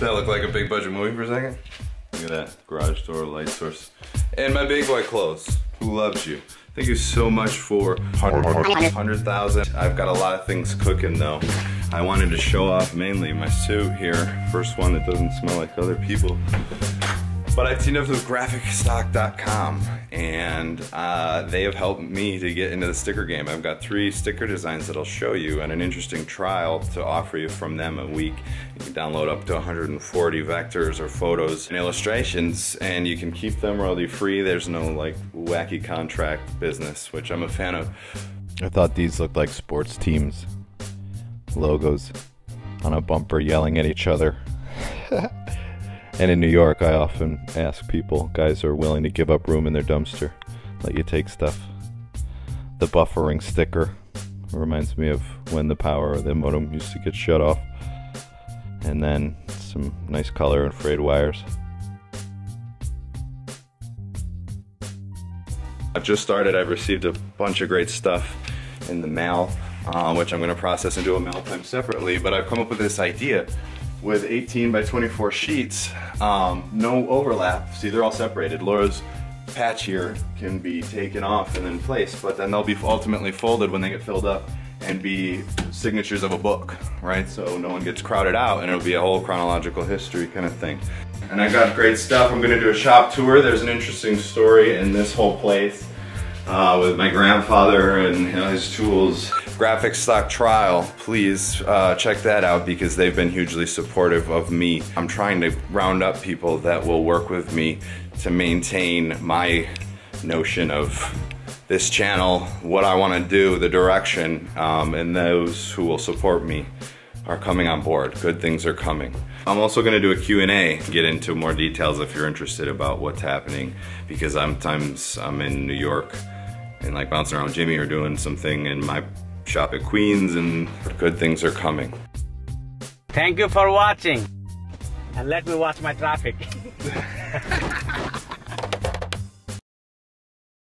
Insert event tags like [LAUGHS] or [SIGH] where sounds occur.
That look like a big budget movie for a second? Look at that, garage door, light source. And my big boy clothes, who loves you. Thank you so much for 100,000. I've got a lot of things cooking though. I wanted to show off mainly my suit here. First one that doesn't smell like other people. But I teamed up with graphicstock.com and uh, they have helped me to get into the sticker game. I've got three sticker designs that I'll show you and an interesting trial to offer you from them a week. You can download up to 140 vectors or photos and illustrations and you can keep them royalty free. There's no like wacky contract business, which I'm a fan of. I thought these looked like sports teams logos on a bumper yelling at each other. [LAUGHS] and in New York, I often ask people, guys are willing to give up room in their dumpster, let you take stuff. The buffering sticker reminds me of when the power of the modem used to get shut off. And then some nice color and frayed wires. I've just started, I've received a bunch of great stuff in the mail, uh, which I'm gonna process do a mail time separately, but I've come up with this idea with 18 by 24 sheets, um, no overlap. See, they're all separated. Laura's patch here can be taken off and then placed, but then they'll be ultimately folded when they get filled up and be signatures of a book, right? So no one gets crowded out and it'll be a whole chronological history kind of thing. And I got great stuff. I'm gonna do a shop tour. There's an interesting story in this whole place uh, with my grandfather and you know, his tools. Graphic Stock Trial, please uh, check that out because they've been hugely supportive of me. I'm trying to round up people that will work with me to maintain my notion of this channel, what I want to do, the direction, um, and those who will support me are coming on board. Good things are coming. I'm also gonna do a Q&A, get into more details if you're interested about what's happening because sometimes I'm in New York and like bouncing around Jimmy or doing something in my shop at Queens and good things are coming. Thank you for watching and let me watch my traffic. [LAUGHS]